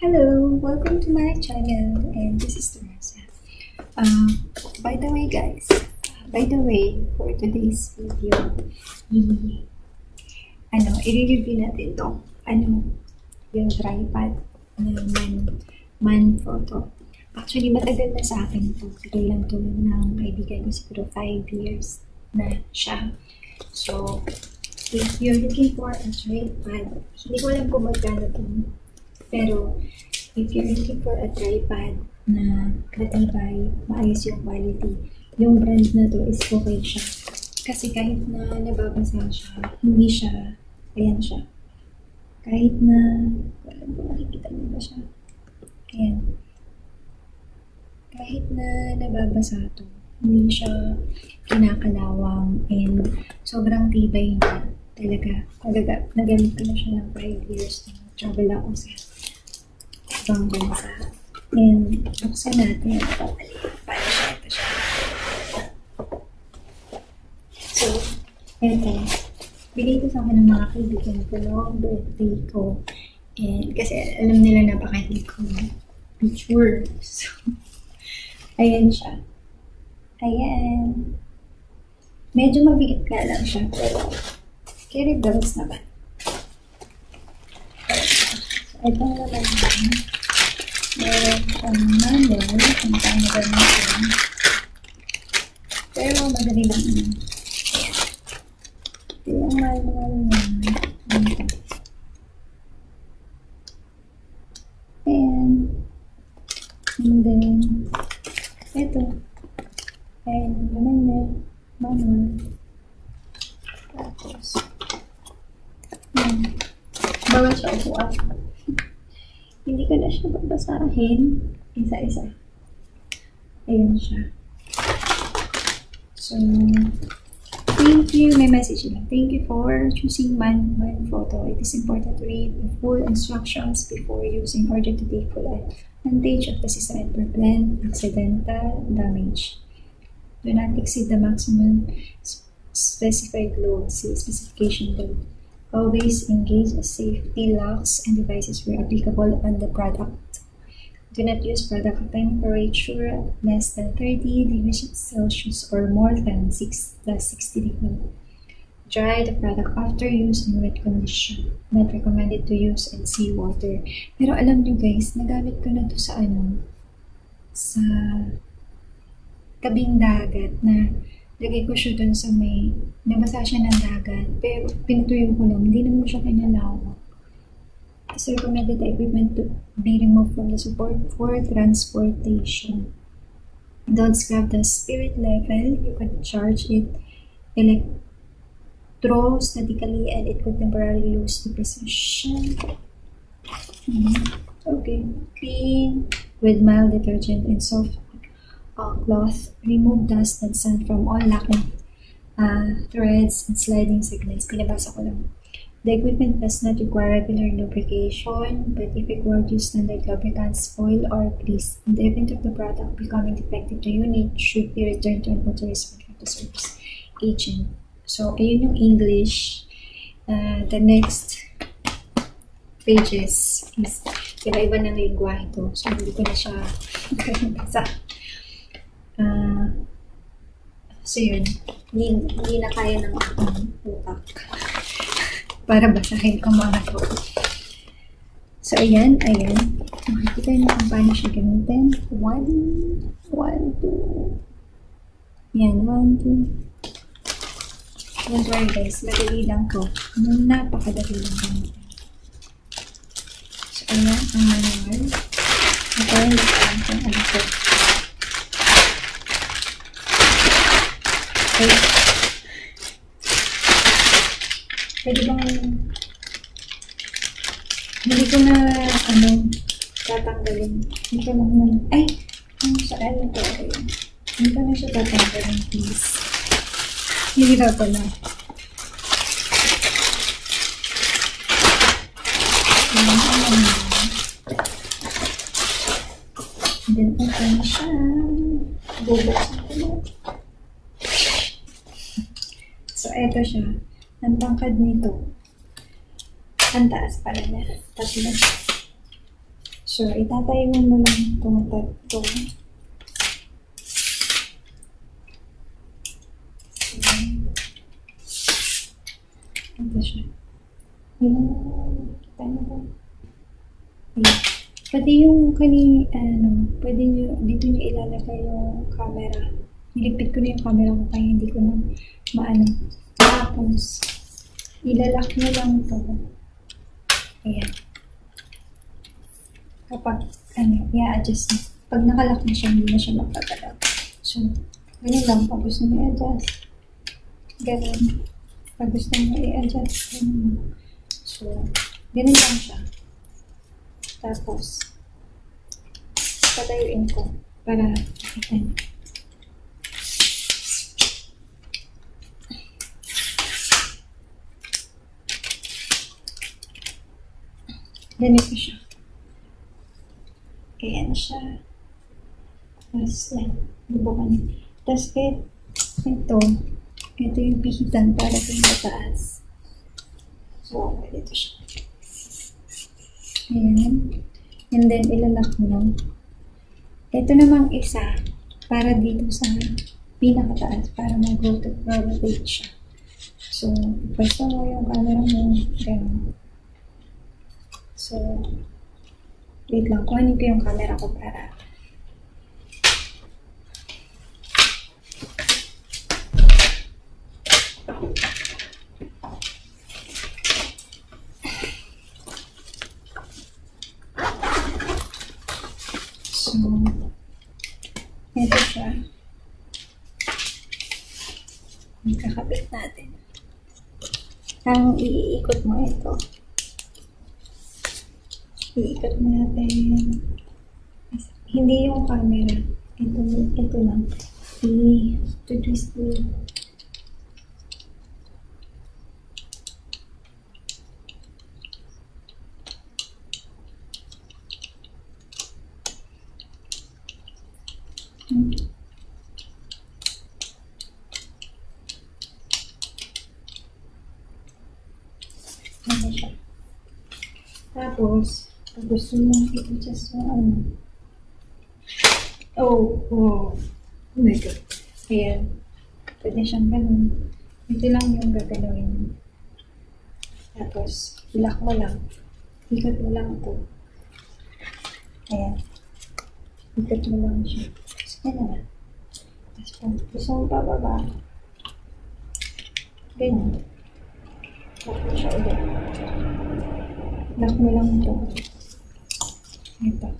Hello, welcome to my channel and this is Teresa. Uh, by the way guys, by the way, for today's video, i- ano, i-review natin to. Ano, yung tripod na man, man photo. Actually, matagal na sa akin to. Bigay lang to ng kaibigan ko siguro 5 years na siya. So, if you're looking for a tripod, hindi ko alam kung magkano to. Pero, if you're looking for a tripod na matibay, maayos yung quality, yung brand na to is okay siya. Kasi kahit na nababasa siya, hindi siya, ayan siya. Kahit na, wala ko makikita mo ba siya? Ayan. Kahit na nababasa to, hindi siya kinakalawang and sobrang tibay niya talaga. Talaga, nagamit ko na siya ng 5 years na travel ako sa ibang bansa. And buksan natin, papalik pa siya. Ito siya. So, eto. Bigay ko sa akin ng mga kaibigan ko noong birthday ko. And kasi alam nila napakahilig ko picture. So, ayan siya. Ayan. Medyo mabigat nga lang siya, pero carry-bills naman. So, ito naman yun. Meron siyang manual kung paano gamitin. Pero madali lang yun. Ito yung manual niya. Ayan. And then, ito. Ayan, naman na. Manual. Tapos, ayan. Bawal siya upuan. Ko na siya babasahin. Isa-isa. Ayan siya. So, thank you. May message lang. Thank you for choosing Man Man Photo. It is important to read the full instructions before using in order to take full advantage of the system and prevent accidental damage. Do not exceed the maximum specified load. See specification load. Always engage safety locks and devices where applicable on the product. Do not use product temperature less than 30 degrees Celsius or more than 6 plus 60 degrees. Dry the product after use in wet condition. Not recommended to use in seawater. Pero alam nyo guys, nagamit ko na to sa ano, sa tabing dagat na lagay ko siya dun sa may, nabasa siya ng dagat, pero pinutuyo ko lang, hindi naman siya kinalawak. It's recommended the equipment to be removed from the support for transportation. Don't scrub the spirit level. You could charge it electrostatically and it could temporarily lose the precision. Mhm. Okay. Clean with mild detergent and soft cloth. Remove dust and sand from all lacking uh, threads and sliding segments. Pinabasa ko lang. The equipment does not require regular lubrication, but if it required, use standard lubricants, oil, or grease. In the event of the product becoming defective, the unit should be returned to an authorized service agent. So, ayun yung English. Uh, the next pages is iba-iba ng lingwahe to. So, hindi ko na siya basa. Uh, so, yun. Hindi, na kaya ng utak para basahin ang mga to. So, ayan, ayan. Makikita nyo kung paano siya gamitin. One, one, two. Yan, one, two. Don't worry guys, madali lang to. Napakadali lang gamitin. So, ayan, ang manual. Ito, hindi ko alam kung ano to. Okay. Pwede bang hindi ko na ano tatanggalin. Hindi ko na ay ano sa ano to ayun. Hindi ko na siya tatanggalin please. Hihirapan na. Then, ito na siya. Eto siya. Ang tangkad nito. Ang taas pala niya. Tatlo. So, So, itatay mo lang itong tatlo. Ito siya. Yung, kita mo ba? Ayan. Pati yung kani, ano, pwede nyo, dito nyo ilalagay yung camera. Nilipit ko na yung camera ko kaya hindi ko na maano. Tapos, ilalak nyo lang to. Ayan. Kapag, ano, i-adjust nyo. Pag nakalock na siya, hindi na siya magpagalaw. So, ganyan lang. Pag gusto mo i-adjust, ganun. Pag gusto mo i-adjust, ganun. So, ganun lang siya. Tapos, patayuin ko para makita niyo. Ganito siya. Kaya na siya. Tapos, yan. Bubukan niyo. Tapos, kahit ito, ito yung pihitan para sa mataas. So, ganito siya. Ayan. And then, ilalak mo. Ito namang isa, para dito sa pinakataas, para mag-rotate siya. So, pwesto mo yung camera mo, ganun. So, wait lang, kuhanin ko yung camera ko para ito siya. Ikakabit natin. Ang iikot mo ito. Iikot natin. Hindi yung camera. Ito, ito lang. I-twist mo. Ano. Tapos, gusto mo i-adjust yung ano. Oh, oh. Oh my God. Ayan. Pwede siyang ganun. Ito lang yung gagalawin mo. Tapos, ilak mo lang. Ikot mo lang ito. Ayan. Ikot mo lang siya. Tapos, ganyan na. Tapos, kung gusto mo bababa, ganyan. Mo siya ulit. Lock mo lang ito. Ito.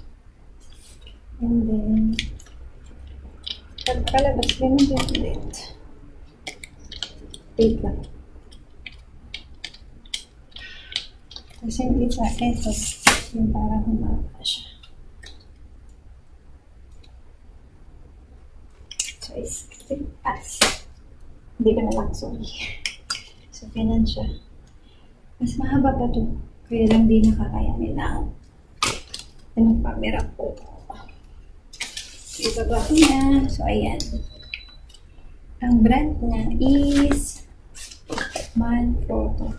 And then, pag palabas, ganun din ulit. Wait lang. Kasi yung isa, ito, yung parang humaba siya. So, is, ah, hindi ko na sorry. So, ganun siya. Mas mahaba pa to. Kaya lang di nakakayanin na ang camera ko. Ibaba ko na. So, ayan. Ang brand niya is Manfrotto.